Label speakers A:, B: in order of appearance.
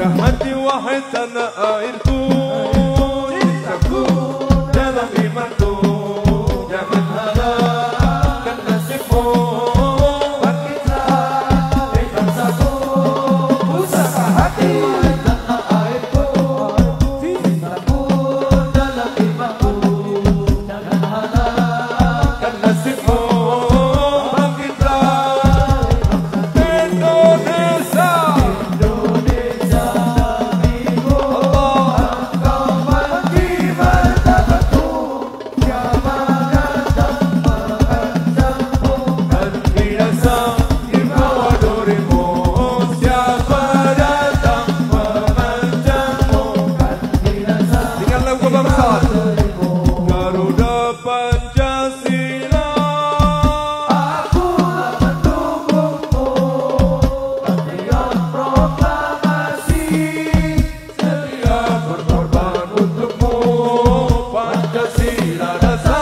A: رحمتي واحد أنا قايلكو 巨大的山。